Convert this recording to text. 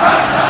Russia!